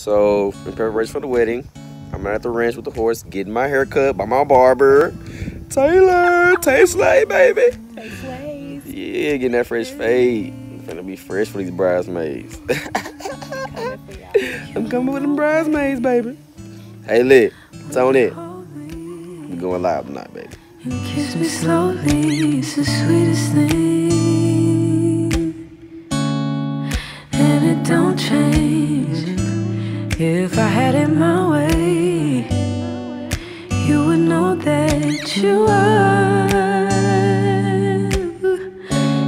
So, in preparation for the wedding, I'm at the ranch with the horse, getting my hair cut by my barber, Taylor. Tay Slay, baby. Tay Slays. Yeah, getting that fresh fade. Gonna be fresh for these bridesmaids. I'm coming with them bridesmaids, baby. Hey, Lit, Tony. We going live tonight, baby. Kiss me slowly, it's the sweetest thing. Had it my way, you would know that you are.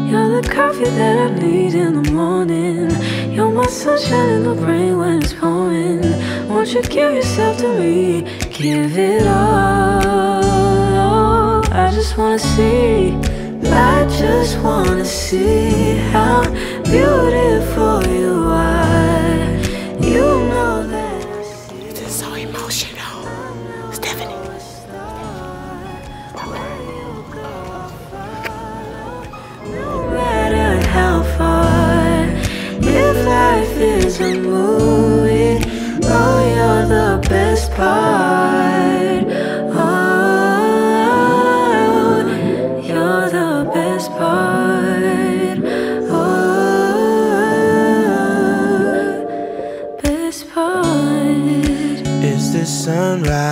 You're the coffee that I need in the morning. You're my sunshine in the rain when it's pouring. Won't you give yourself to me? Give it all. I just wanna see. I just wanna see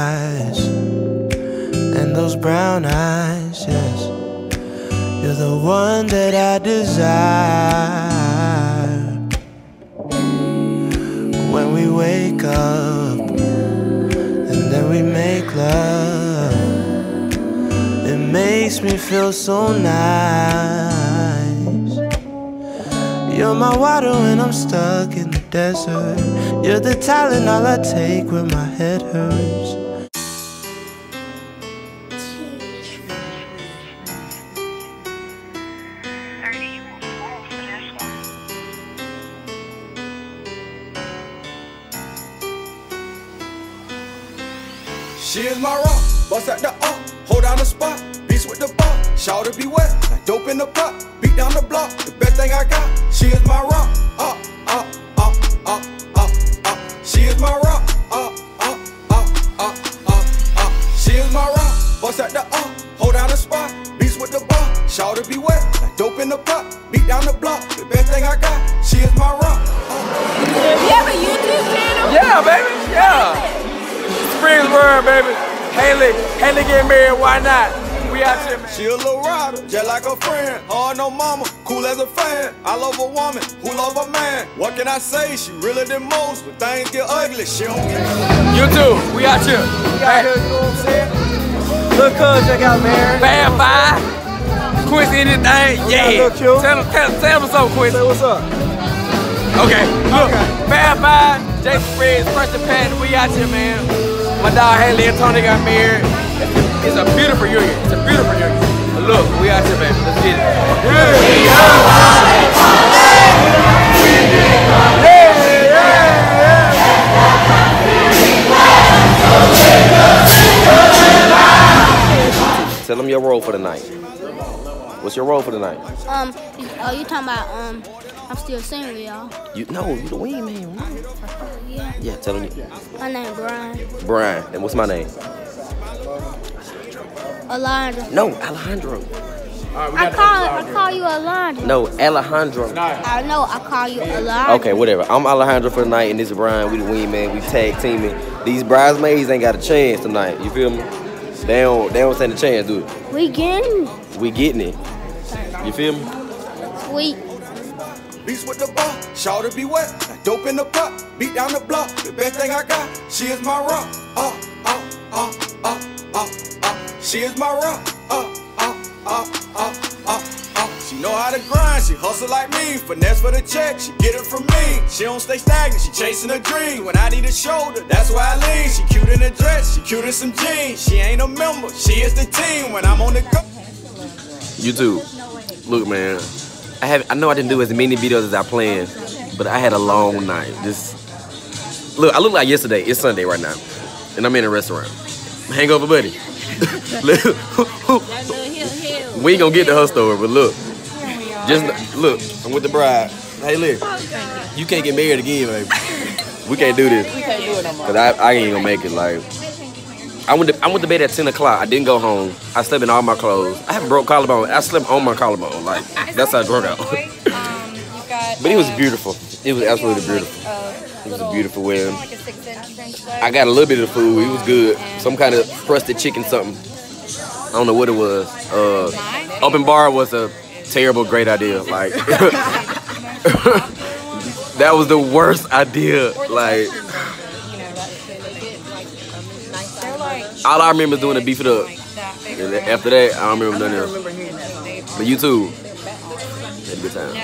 sunrise and those brown eyes? Yes, you're the one that I desire. When we wake up and then we make love, it makes me feel so nice. You're my water when I'm stuck in the desert. You're the talent all I take when my head hurts. She is my rock, bust at the up, hold down the spot, beast with the bar, shout to be wet, like dope in the pot, beat down the block, the best thing I got. She is my rock, up, up, up, up, up, up. She is my rock, up, up, up, up, up, up. She is my rock, bust at the up, hold down the spot, beast with the bar, shout to be wet, like dope in the pot, beat down the block, the best thing I got. She is my rock. Ah. You have a YouTube channel? Yeah, baby. Yeah. SpriggsWorld, baby. Haley, Haley get married. Why not? We out here, man. She a little rider, just like a friend. Hard no mama, cool as a fan. I love a woman who love a man. What can I say? She really the most. When things get ugly, she don't get You too. We out here. Hey, you know what I'm saying? Look, cuz, check out, man. bad five. Quincy, anything? Yeah. look, Q. Tell him, tell, tell him something, Quincy. what's up? Okay, look. Bad five. Jason Fred's Fresh and Pat. We out here, man. My dog Haley and Tony got married. It's a beautiful union. It's a beautiful union. But look, we out here, man. Let's get it. Tell them your role for the night. What's your role for the night? Um, you- oh, you talking about, um, I'm still single, y'all. You no, you the wing man. Yeah. Yeah, tell them. My name Brian. Brian. And what's my name? Alondra. No, Alejandro. I call, I call you Alondra. No, Alejandro. I know, I call you Alondra. Okay, whatever. I'm Alejandro for the night, and this is Brian. We the wing man. We tag teaming. These bridesmaids ain't got a chance tonight. You feel me? They don't. They don't stand a chance, dude. it. We getting We getting it. You feel me? sweet. Beast with the bar, shout to be wet, dope in the pot, beat down the block, the best thing I got. She is my rock, uh, uh, uh, uh, uh, uh. She is my rock, uh, uh, uh, uh, uh, uh. She know how to grind, she hustle like me, finesse for the check, she get it from me. She don't stay stagnant, she chasing a dream. When I need a shoulder, that's why I lean. She cute in a dress, she cute in some jeans. She ain't a member, she is the team. When I'm on the go. YouTube. Look, man. I have. I know I didn't do as many videos as I planned, but I had a long night. Just look. I look like yesterday. It's Sunday right now, and I'm in a restaurant. Hangover, buddy. we ain't gonna get the her story, but look. Just look. I'm with the bride. Hey, look. You can't get married again, baby. We can't do this. We can't do it no more. Cause I, I ain't gonna make it. Like, I went to I went to bed at ten o'clock. I didn't go home. I slept in all my clothes. I have a broke collarbone. I slept on my collarbone. Like that's how I broke out. Um, got, but it was uh, beautiful. It was absolutely like, beautiful. uh, It was a beautiful wedding. Like a six-inch French flag. I got a little bit of the food. It was good. Some kind of crusted chicken something. I don't know what it was. Uh, open bar was a terrible, great idea. Like that was the worst idea. Like All I remember is doing the beef it up. And after that, I don't remember nothing else. But you too. Had a good time.